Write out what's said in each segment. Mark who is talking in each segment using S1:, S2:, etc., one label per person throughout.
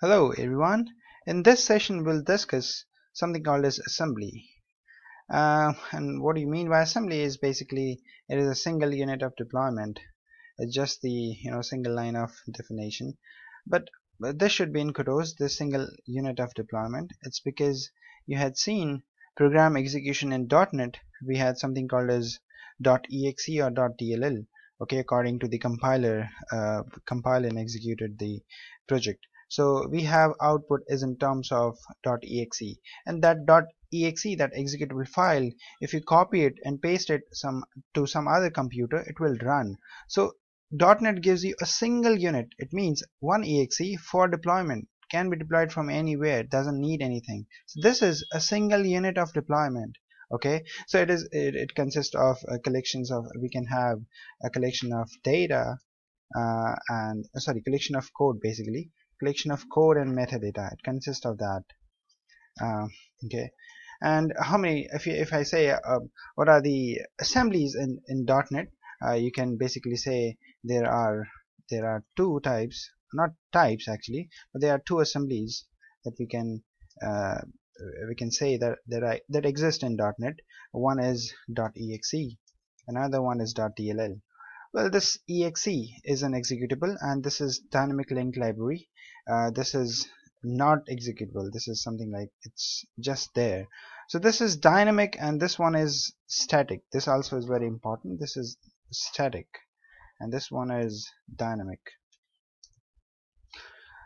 S1: Hello everyone. In this session we'll discuss something called as assembly. Uh, and what do you mean by assembly is basically it is a single unit of deployment. It's just the you know single line of definition. But, but this should be in quotes, this single unit of deployment. It's because you had seen program execution in .NET we had something called as dot .exe or .dll okay according to the compiler uh, and executed the project so we have output is in terms of .exe and that .exe that executable file if you copy it and paste it some to some other computer it will run. So .NET gives you a single unit. It means one exe for deployment can be deployed from anywhere. It doesn't need anything. So this is a single unit of deployment okay? So it is it, it consists of uh, collections of we can have a collection of data uh, and sorry collection of code basically collection of code and metadata. It consists of that. Uh, okay. And how many if, you, if I say uh, what are the assemblies in, in .NET uh, you can basically say there are there are two types not types actually but there are two assemblies that we can uh, we can say that that, I, that exist in .NET one is .exe another one is .dll well this exe is an executable and this is dynamic link library. Uh, this is not executable. This is something like it's just there. So this is dynamic and this one is static. This also is very important. This is static and this one is dynamic.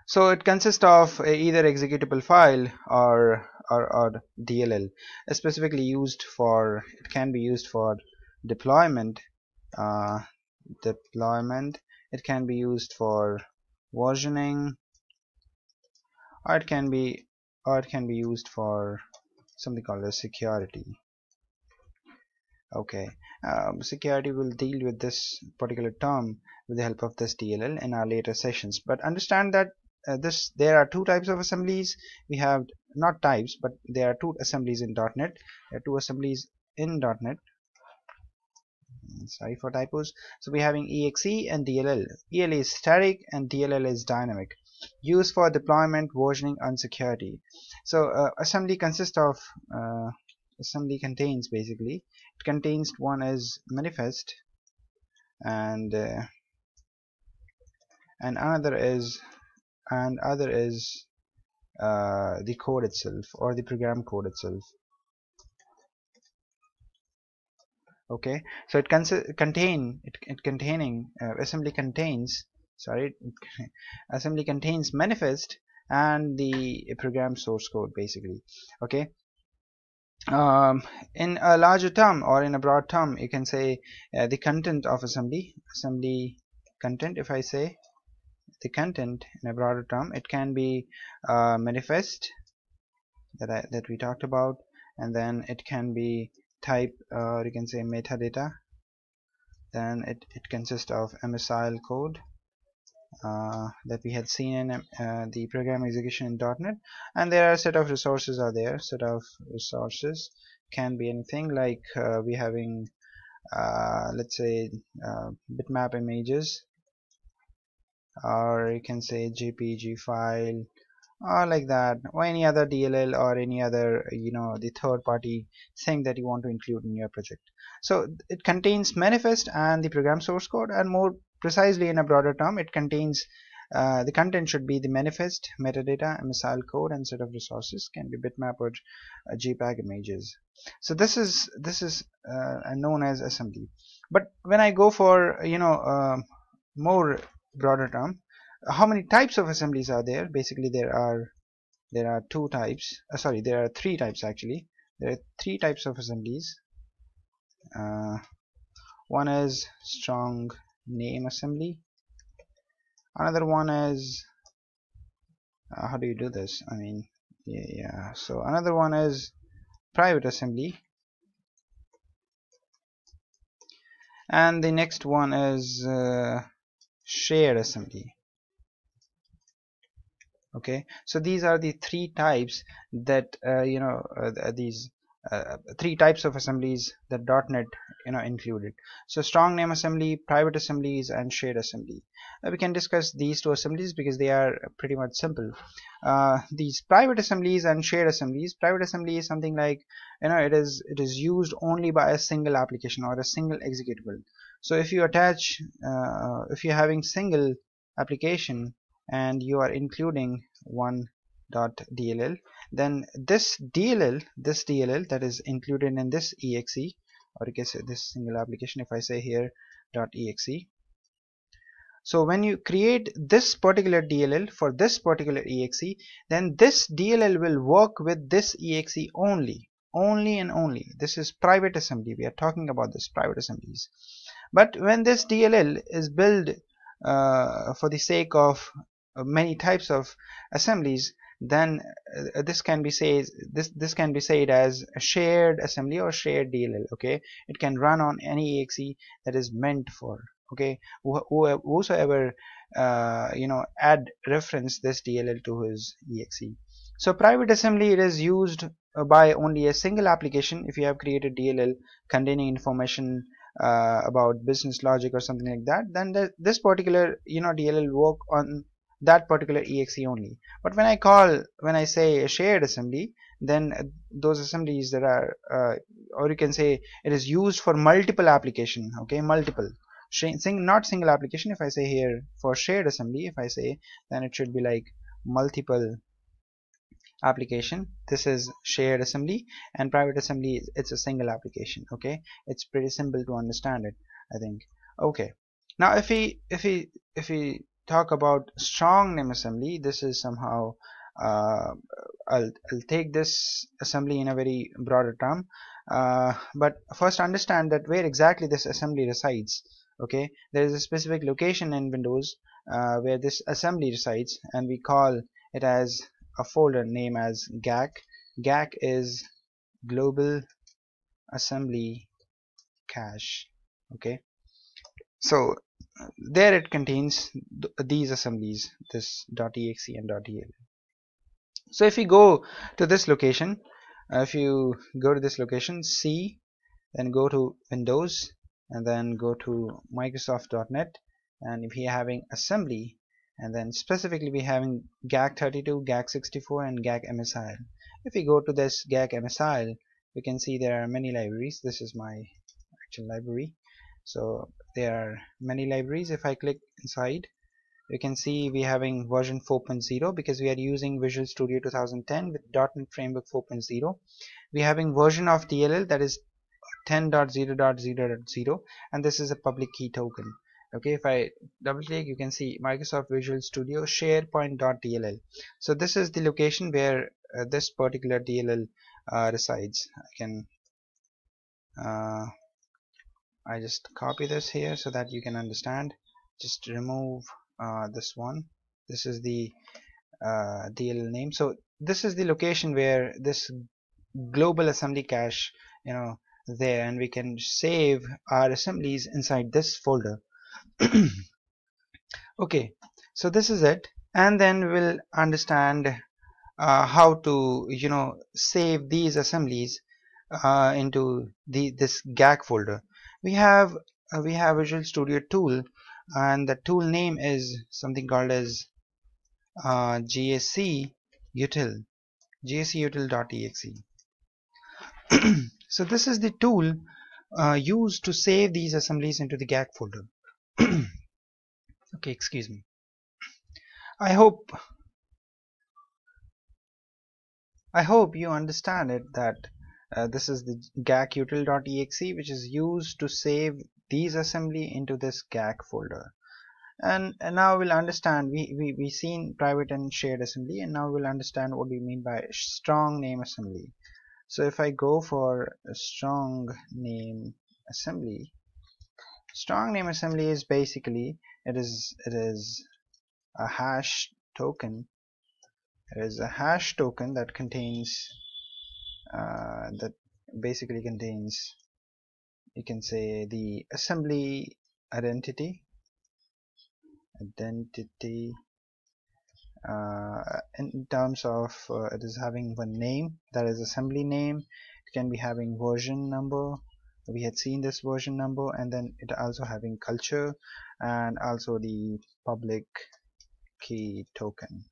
S1: So it consists of either executable file or, or, or DLL specifically used for it can be used for deployment uh, deployment. It can be used for versioning or it can be or it can be used for something called as security. Okay um, security will deal with this particular term with the help of this DLL in our later sessions. But understand that uh, this there are two types of assemblies. We have not types but there are two assemblies in .NET. There are two assemblies in .NET sorry for typos. So we're having exe and dll el is static and dll is dynamic. Used for deployment versioning and security. So uh, assembly consists of uh, assembly contains basically. It contains one is manifest and uh, and another is and other is uh, the code itself or the program code itself okay? So it can contain it, it containing uh, assembly contains sorry assembly contains manifest and the program source code basically. Okay? Um, in a larger term or in a broad term you can say uh, the content of assembly assembly content if I say the content in a broader term it can be uh, manifest that I, that we talked about and then it can be type uh, or you can say metadata then it, it consists of MSIL code uh, that we had seen in uh, the program execution in .NET. And there are a set of resources are there set of resources. Can be anything like uh, we having uh, let's say uh, bitmap images or you can say JPG file or like that. Or any other DLL or any other you know the third party thing that you want to include in your project. So it contains manifest and the program source code and more precisely in a broader term it contains uh, the content should be the manifest metadata MSIL code and set of resources. Can be bitmap or uh, JPEG images. So this is this is uh, known as assembly but when I go for you know uh, more broader term how many types of assemblies are there? Basically there are there are two types. Uh, sorry there are three types actually. There are three types of assemblies. Uh, one is strong name assembly. Another one is uh, how do you do this? I mean yeah, yeah. So another one is private assembly. And the next one is uh, shared assembly okay? So these are the three types that uh, you know uh, these uh, three types of assemblies that .NET you know included. So strong name assembly private assemblies and shared assembly. Uh, we can discuss these two assemblies because they are pretty much simple. Uh, these private assemblies and shared assemblies. Private assembly is something like you know it is it is used only by a single application or a single executable. So if you attach uh, if you're having single application and you are including one dot DLL then this DLL this DLL that is included in this exe or you can say this single application if I say here dot exe so when you create this particular DLL for this particular exe then this DLL will work with this exe only only and only. This is private assembly. We are talking about this private assemblies. But when this DLL is built uh, for the sake of many types of assemblies then uh, this can be said this this can be said as a shared assembly or shared DLL okay? It can run on any exe that is meant for okay? Whosoever uh, you know add reference this DLL to his exe so private assembly it is used by only a single application if you have created DLL containing information uh, about business logic or something like that then the, this particular you know DLL work on that particular exe only. But when I call when I say a shared assembly then those assemblies that are uh, or you can say it is used for multiple application okay multiple. Sing, not single application if I say here for shared assembly if I say then it should be like multiple application. This is shared assembly and private assembly it's a single application okay? It's pretty simple to understand it I think. Okay. Now if we if we if we talk about strong name assembly this is somehow uh, I'll, I'll take this assembly in a very broader term. Uh, but first understand that where exactly this assembly resides okay? There is a specific location in Windows uh, where this assembly resides and we call it as a folder name as GAC GAC is global assembly cache okay? So there it contains th these assemblies this .exe and .el so if you go to this location uh, if you go to this location C then go to Windows and then go to Microsoft.NET and if you're having assembly and then specifically we having GAC32 GAC64 and GAC MSIL if we go to this GAC MSIL we can see there are many libraries. This is my actual library so there are many libraries. If I click inside you can see we having version 4.0 because we are using Visual Studio 2010 with .NET Framework 4.0 we having version of DLL that is 10.0.0.0 and this is a public key token. Okay if I double click you can see Microsoft Visual Studio SharePoint.dll so this is the location where uh, this particular DLL uh, resides. I can uh, I just copy this here so that you can understand. Just remove uh, this one. This is the uh, name. So this is the location where this global assembly cache you know there and we can save our assemblies inside this folder. Okay so this is it. And then we'll understand uh, how to you know save these assemblies uh, into the this GAC folder we have uh, we have Visual Studio tool and the tool name is something called as uh, GAC util gacutil.exe so this is the tool uh, used to save these assemblies into the GAC folder. Okay excuse me. I hope I hope you understand it that uh, this is the gacutil.exe which is used to save these assembly into this GAC folder. And, and now we'll understand we, we we seen private and shared assembly and now we'll understand what we mean by strong name assembly. So if I go for strong name assembly strong name assembly is basically it is it is a hash token. It is a hash token that contains uh, that basically contains you can say the assembly identity identity uh, in terms of uh, it is having one name that is assembly name. It can be having version number. We had seen this version number and then it also having culture and also the public key token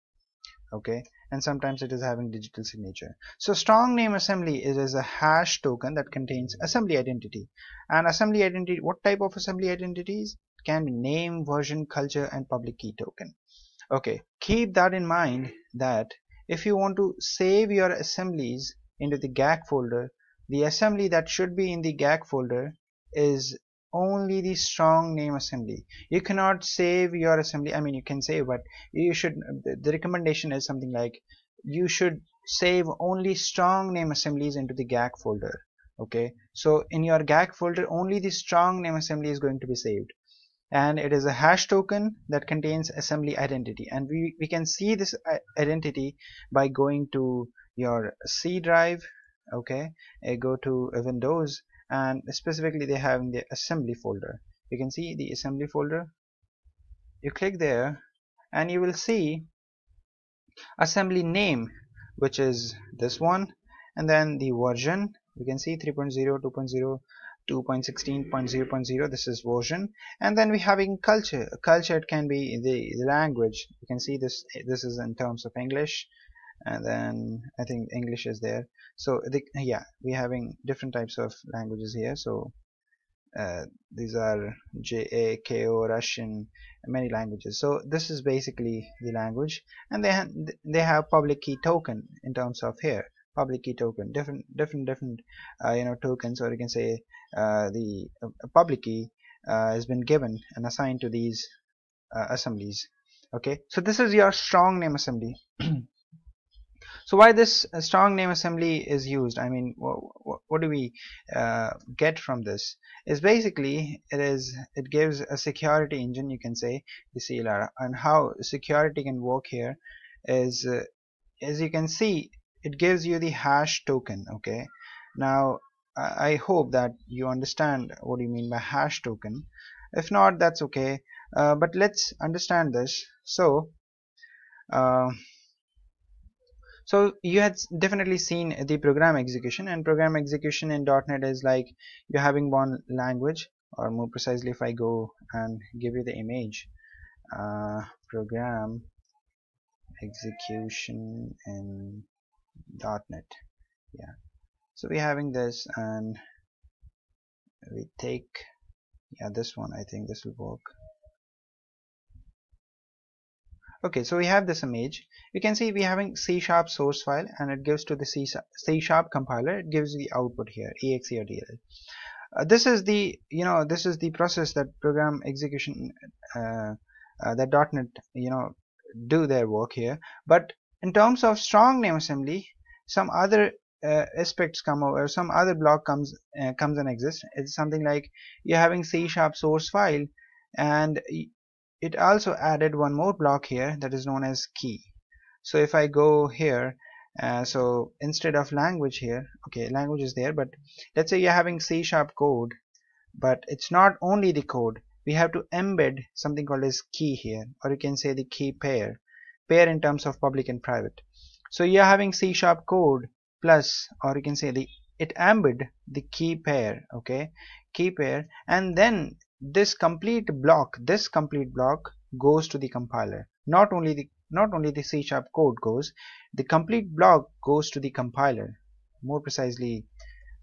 S1: okay? And sometimes it is having digital signature. So strong name assembly is, a hash token that contains assembly identity. And assembly identity what type of assembly identities? Can be name version culture and public key token. Okay keep that in mind that if you want to save your assemblies into the GAC folder the assembly that should be in the GAC folder is only the strong name assembly. You cannot save your assembly I mean you can save but you should the recommendation is something like you should save only strong name assemblies into the GAC folder okay? So in your GAC folder only the strong name assembly is going to be saved. And it is a hash token that contains assembly identity. And we, we can see this uh, identity by going to your C drive okay? I go to Windows and specifically they have in the assembly folder. You can see the assembly folder. You click there and you will see assembly name which is this one and then the version. You can see 3.0 2.0 2.16.0.0 this is version. And then we having culture. Culture it can be the, the language. You can see this this is in terms of English and then I think English is there. So the, yeah we having different types of languages here. So uh, these are JAKO Russian many languages. So this is basically the language. And they ha they have public key token in terms of here public key token different different different uh, you know tokens or you can say uh, the uh, public key uh, has been given and assigned to these uh, assemblies. Okay? So this is your strong name assembly so why this uh, strong name assembly is used? I mean what, what do we uh, get from this? Is basically it is it gives a security engine you can say the CLR and how security can work here is uh, as you can see it gives you the hash token okay? Now I hope that you understand what you mean by hash token. If not that's okay. Uh, but let's understand this. So uh, so you had definitely seen the program execution and program execution in .NET is like you're having one language or more precisely if I go and give you the image uh, program execution in .NET. Yeah. So we're having this and we take yeah this one I think this will work okay so we have this image. You can see we having C sharp source file and it gives to the C, C sharp compiler. It gives the output here exe or dll uh, this is the you know this is the process that program execution uh, uh, that .NET you know do their work here. But in terms of strong name assembly some other uh, aspects come over some other block comes uh, comes and exists. It's something like you're having C sharp source file and it also added one more block here that is known as key. So if I go here uh, so instead of language here okay language is there but let's say you're having C sharp code but it's not only the code. We have to embed something called as key here or you can say the key pair pair in terms of public and private. So you're having C sharp code plus or you can say the it embed the key pair okay key pair and then this complete block this complete block goes to the compiler. Not only the not only the C sharp code goes the complete block goes to the compiler. More precisely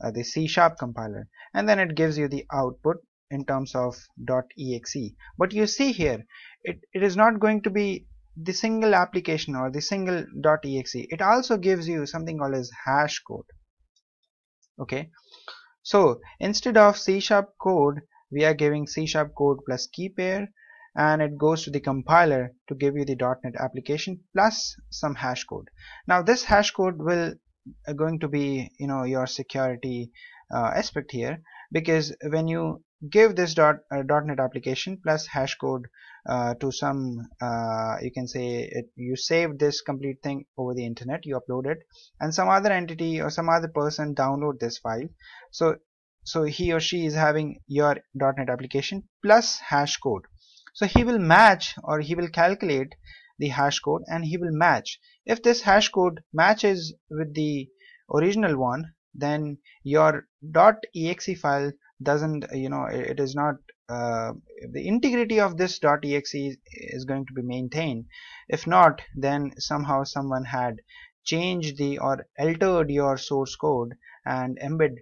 S1: uh, the C sharp compiler. And then it gives you the output in terms of .exe but you see here it, it is not going to be the single application or the single .exe it also gives you something called as hash code. Okay? So instead of C sharp code we are giving C sharp code plus key pair and it goes to the compiler to give you the .NET application plus some hash code. Now this hash code will uh, going to be you know your security uh, aspect here because when you give this dot, uh, .NET application plus hash code uh, to some uh, you can say it, you save this complete thing over the internet you upload it and some other entity or some other person download this file. So so he or she is having your .NET application plus hash code. So he will match or he will calculate the hash code and he will match. If this hash code matches with the original one then your .exe file doesn't you know it is not uh, the integrity of this .exe is going to be maintained. If not then somehow someone had changed the or altered your source code and embed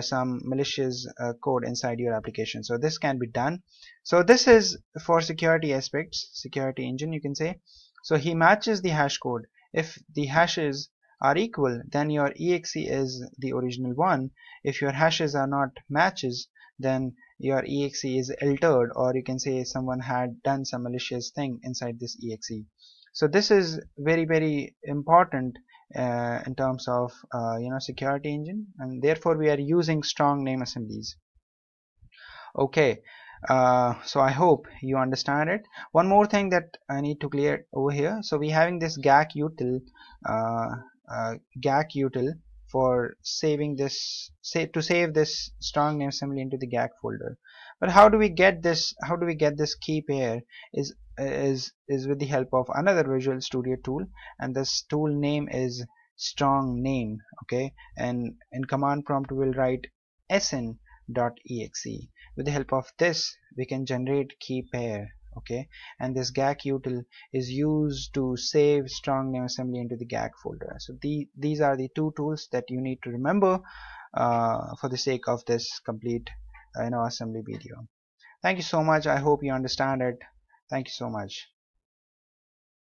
S1: some malicious uh, code inside your application. So this can be done. So this is for security aspects security engine you can say. So he matches the hash code. If the hashes are equal then your exe is the original one. If your hashes are not matches then your exe is altered or you can say someone had done some malicious thing inside this exe. So this is very very important uh, in terms of uh, you know security engine. And therefore we are using strong name assemblies. Okay uh, so I hope you understand it. One more thing that I need to clear over here. So we having this GAC util uh, uh, GAC util for saving this say to save this strong name assembly into the GAC folder. But how do we get this how do we get this key pair is is is with the help of another Visual Studio tool and this tool name is strong name okay? And in command prompt we will write sn.exe with the help of this we can generate key pair okay? And this GAC util is used to save strong name assembly into the GAC folder. So the, these are the two tools that you need to remember uh, for the sake of this complete uh, you know assembly video. Thank you so much. I hope you understand it thank you so much